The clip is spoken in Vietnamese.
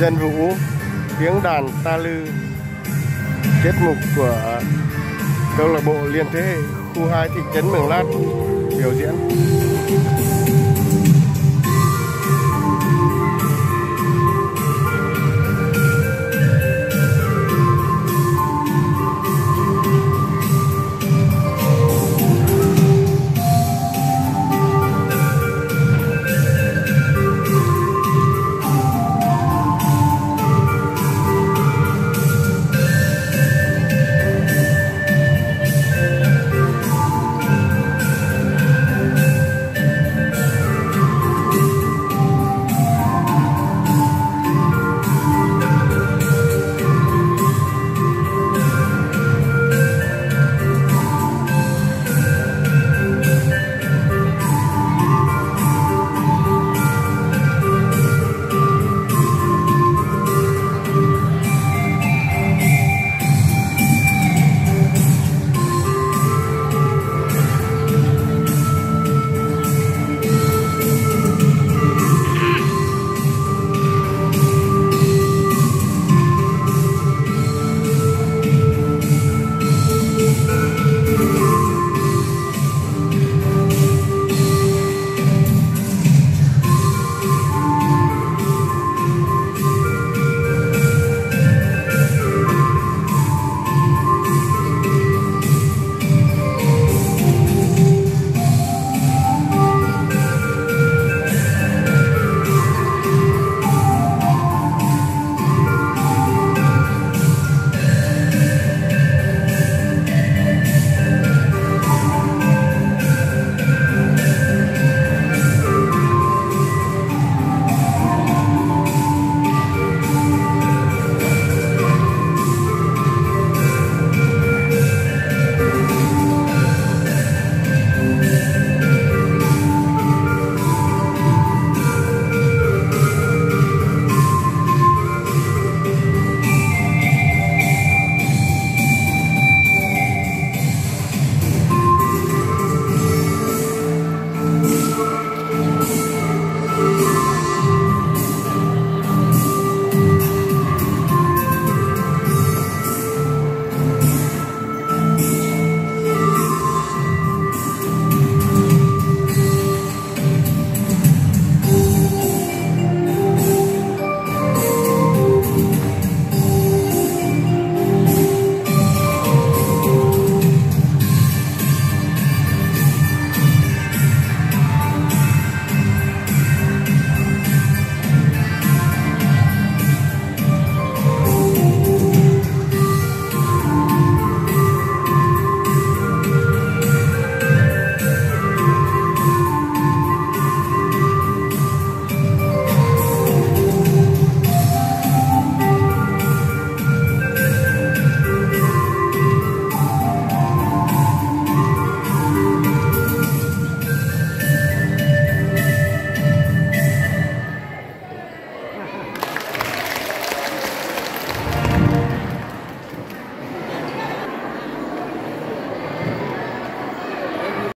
dân vũ, tiếng đàn ta lư, tiết mục của câu lạc bộ liên thế hệ khu 2 thị trấn Mường Lát biểu diễn.